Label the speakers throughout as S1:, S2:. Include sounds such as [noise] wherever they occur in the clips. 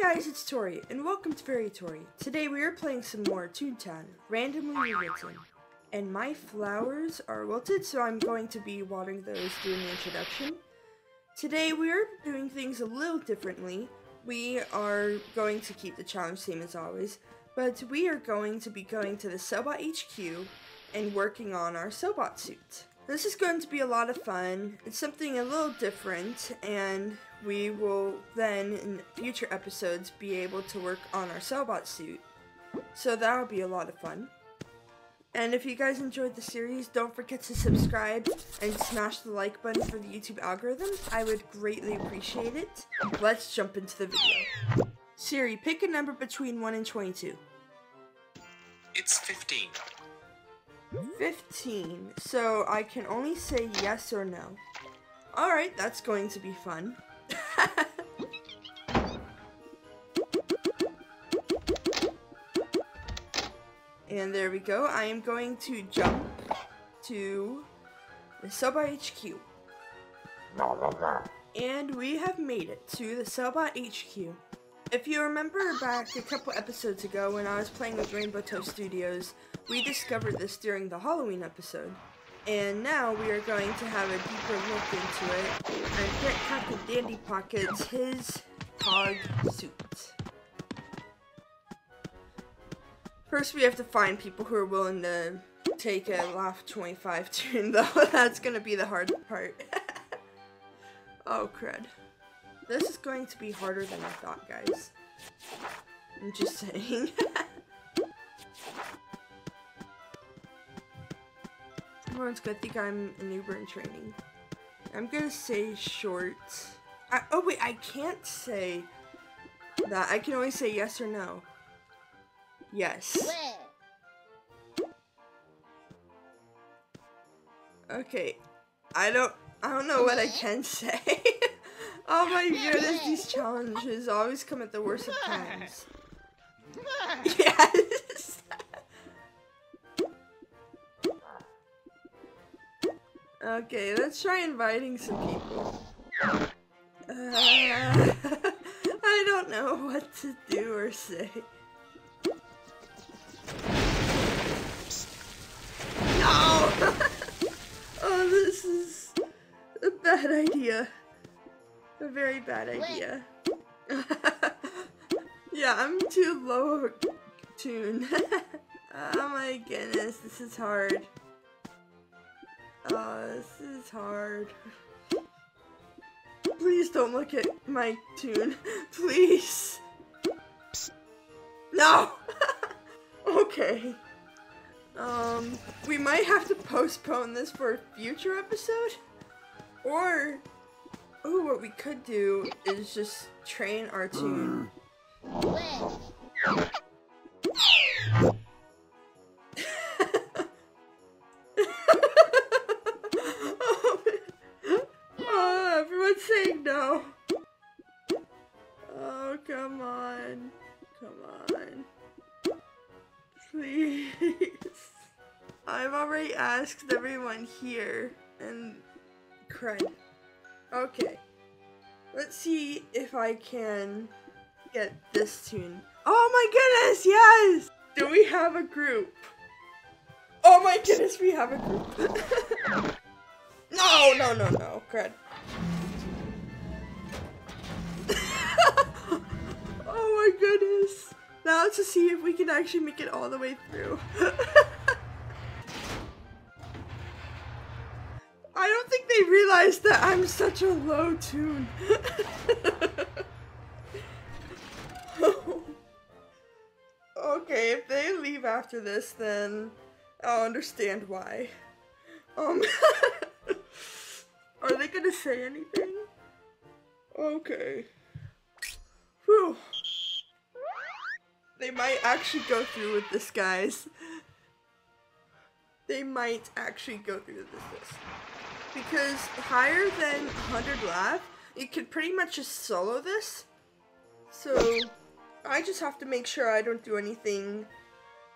S1: guys, it's Tori, and welcome to VeryTori. Today we are playing some more Toontown, randomly written. And my flowers are wilted, so I'm going to be watering those during the introduction. Today we are doing things a little differently. We are going to keep the challenge same as always, but we are going to be going to the Sellbot HQ and working on our Sellbot suit. This is going to be a lot of fun. It's something a little different, and we will then, in future episodes, be able to work on our Sellbot suit. So that'll be a lot of fun. And if you guys enjoyed the series, don't forget to subscribe and smash the like button for the YouTube algorithm. I would greatly appreciate it. Let's jump into the video. Siri, pick a number between 1 and 22.
S2: It's 15.
S1: 15. So I can only say yes or no. Alright, that's going to be fun. [laughs] and there we go. I am going to jump to the Sellbot HQ. And we have made it to the Sellbot HQ. If you remember back a couple episodes ago when I was playing with Rainbow Toast Studios, we discovered this during the Halloween episode. And now we are going to have a deeper look into it and get Captain Dandy Pockets his cog suit. First we have to find people who are willing to take a Laff 25 [laughs] toon though. That's gonna be the hard part. [laughs] oh crud. This is going to be harder than I thought, guys. I'm just saying. [laughs] Everyone's gonna think I'm an Uber in training. I'm gonna say short. I, oh wait, I can't say that. I can only say yes or no. Yes. Okay. I don't I don't know what I can [laughs] say. [laughs] oh my goodness, these challenges always come at the worst of times. [laughs] Yes. Okay, let's try inviting some people. Uh, [laughs] I don't know what to do or say. No! [laughs] oh, this is a bad idea. A very bad idea. [laughs] yeah, I'm too low of a toon. oh my goodness, this is hard. Oh, this is hard. Please don't look at my toon. [laughs] Please. No! [laughs] okay. Um, we might have to postpone this for a future episode. Or, oh, what we could do is just train our toon. Please. [laughs] I've already asked everyone here, and cried. Okay. Let's see if I can get this toon. Oh my goodness, yes! Do we have a group? Oh my goodness, we have a group. [laughs] no, no, no, no, crud. [laughs] oh my goodness. Now to see if we can actually make it all the way through. [laughs] I don't think they realize that I'm such a low toon. [laughs] okay, if they leave after this, then I'll understand why. Um, [laughs] are they gonna say anything? Okay. Might actually go through with this, guys. They might actually go through with this. Because higher than 100 laff, you could pretty much just solo this. So, I just have to make sure I don't do anything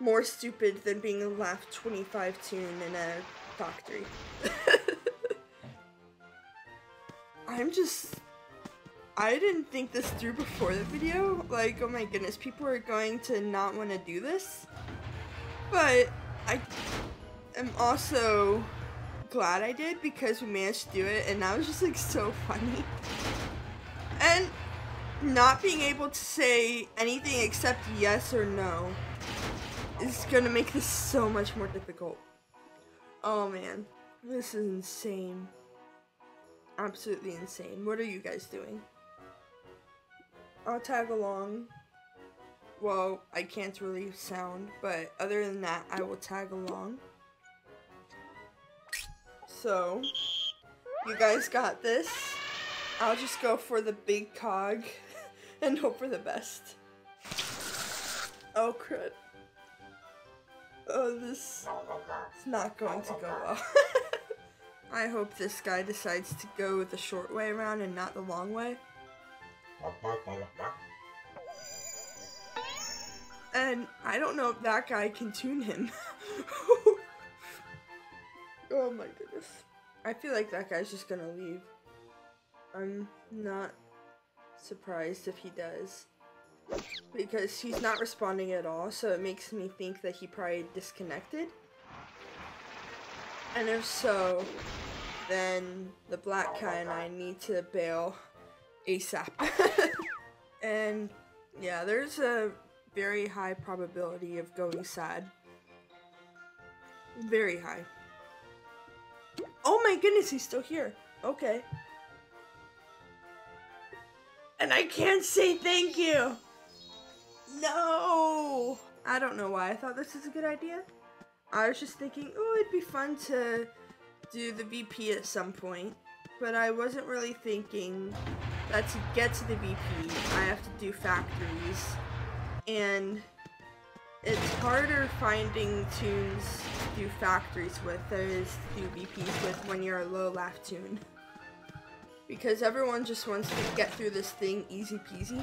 S1: more stupid than being a laff 25 toon in a factory. [laughs] I'm just I didn't think this through before the video. Like, oh my goodness, people are going to not want to do this. But I am also glad I did because we managed to do it and that was just like so funny. And not being able to say anything except yes or no is gonna make this so much more difficult. Oh man, this is insane. Absolutely insane. What are you guys doing? I'll tag along. Well, I can't really sound, but other than that, I will tag along. So, you guys got this. I'll just go for the big cog [laughs] and hope for the best. Oh crud. Oh, this is not going to go well. [laughs] I hope this guy decides to go the short way around and not the long way. And I don't know if that guy can tune him. [laughs] oh my goodness. I feel like that guy's just gonna leave. I'm not surprised if he does. Because he's not responding at all, so it makes me think that he probably disconnected. And if so, then the black guy and I need to bail ASAP. [laughs] and yeah, there's a very high probability of going sad. Very high. Oh my goodness, he's still here. Okay. And I can't say thank you. No. I don't know why I thought this is a good idea. I was just thinking, oh, it'd be fun to do the VP at some point. But I wasn't really thinking that to get to the VP, I have to do factories. And it's harder finding toons to do factories with than it is to do VPs with when you're a low laff toon. Because everyone just wants to get through this thing easy peasy.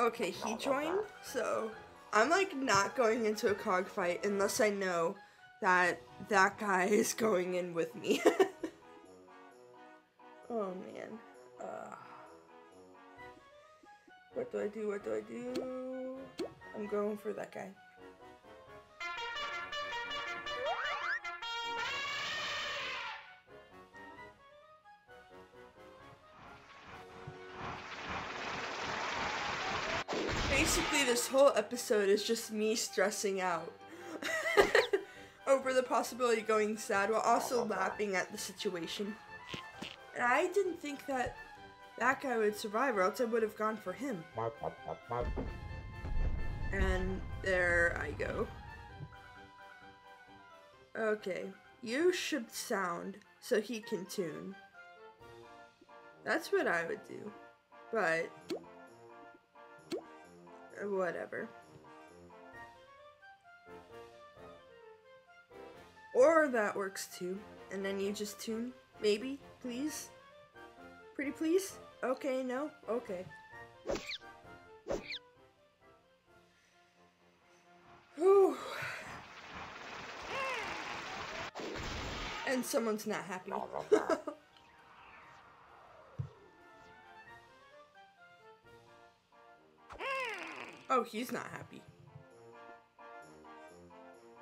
S1: Okay, he joined, so I'm like not going into a cog fight unless I know that that guy is going in with me. [laughs] oh man. Uh, what do I do? What do I do? I'm going for that guy. Basically, this whole episode is just me stressing out [laughs] over the possibility of going sad while also laughing at the situation. I didn't think that that guy would survive, or else I would have gone for him. And there I go. Okay, you should sound so he can tune. That's what I would do. But, whatever. Or that works too. And then you just tune. Maybe, please. Pretty please? Okay, no? Okay. Whew. And someone's not happy. [laughs] oh, he's not happy.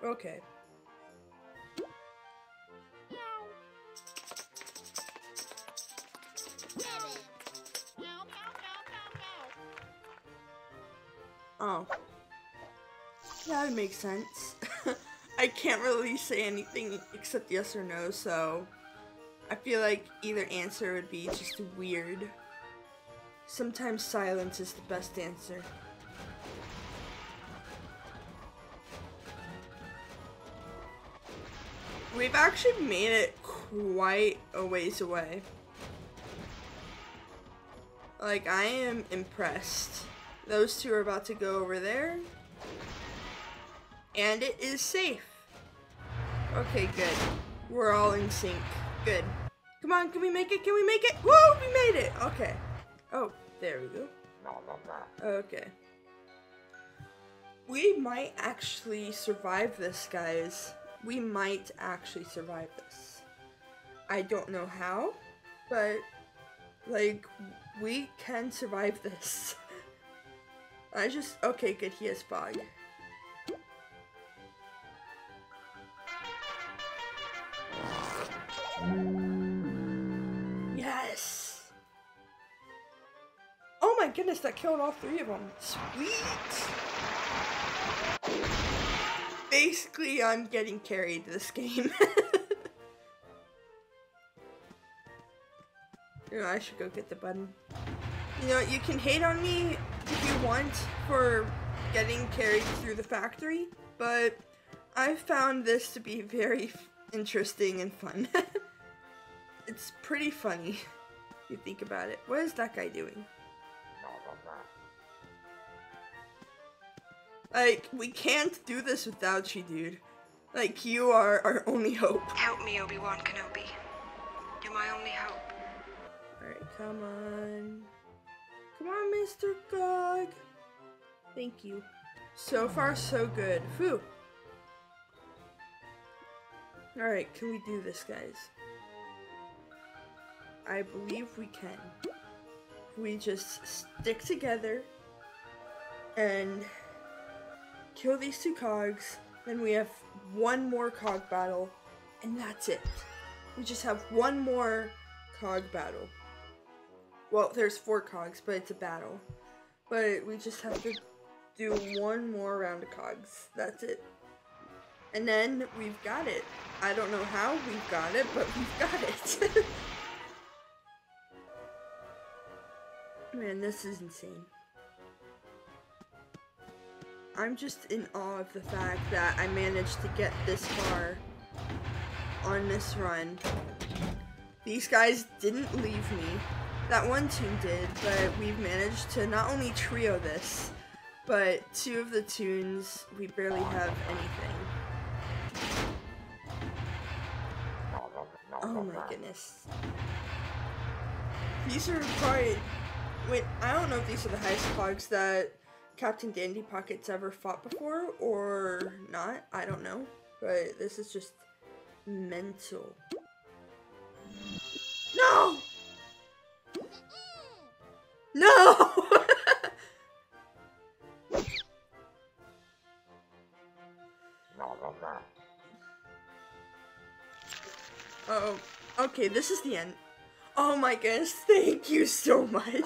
S1: Okay. Oh. That makes sense. [laughs] I can't really say anything except yes or no, so I feel like either answer would be just weird. Sometimes silence is the best answer. We've actually made it quite a ways away. Like, I am impressed. Those two are about to go over there. And it is safe. Okay, good. We're all in sync. Good. Come on, can we make it? Can we make it? Woo, we made it. Okay. Oh, there we go. Okay. We might actually survive this, guys. We might actually survive this. I don't know how, but Like, we can survive this. [laughs] I just, okay, good, he has fog. Yes! Oh my goodness, that killed all three of them. Sweet! Basically, I'm getting carried this game. [laughs] you know, I should go get the button. You know, you can hate on me if you want for getting carried through the factory, but I found this to be very interesting and fun. [laughs] it's pretty funny if you think about it. What is that guy doing? Like, we can't do this without you, dude. Like, you are our only hope.
S3: Help me, Obi-Wan Kenobi. You're my only hope.
S1: Alright, come on. Come on, Mr. Gog. Thank you. So far, so good. Phew. Alright, can we do this, guys? I believe we can. We just stick together and kill these two cogs, then we have one more cog battle, and that's it. We just have one more cog battle. Well, there's four cogs, but it's a battle. But we just have to do one more round of cogs. That's it. And then we've got it. I don't know how we've got it, but we've got it. [laughs] Man, this is insane. I'm just in awe of the fact that I managed to get this far on this run. These guys didn't leave me. That one toon did, but we've managed to not only trio this, but two of the toons, we barely have anything. Oh my goodness. These are probably... Wait, I don't know if these are the highest cogs that Captain Dandy Pockets ever fought before or not. I don't know. But this is just mental. No! No! [laughs] oh, okay, this is the end. Oh my goodness, thank you so much.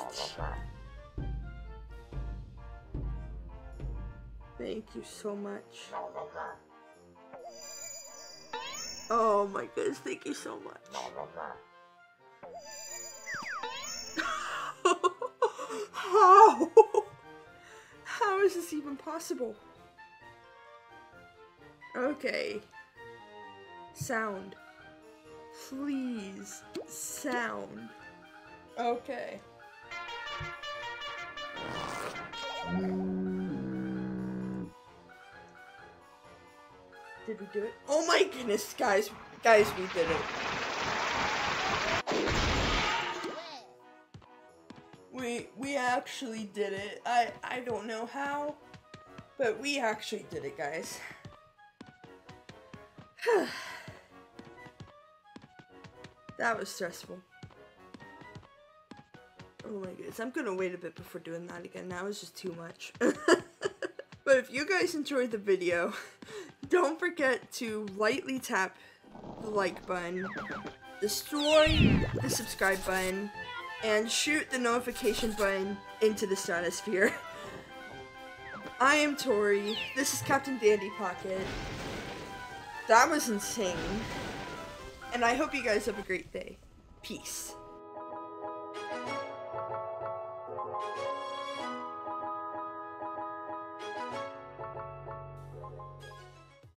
S1: Thank you so much. Oh my goodness, thank you so much. How? [laughs] How is this even possible? Okay. Sound. Please. Sound. Okay. Did we do it? Oh my goodness, guys. Guys, we did it. We we actually did it. I I don't know how, but we actually did it, guys. [sighs] that was stressful. Oh my goodness, I'm gonna wait a bit before doing that again. That was just too much. [laughs] but if you guys enjoyed the video, [laughs] don't forget to lightly tap the like button, destroy the subscribe button, and shoot the notification button into the stratosphere. [laughs] I am Tori. This is Captain Dandy Pocket. That was insane. And I hope you guys have a great day. Peace.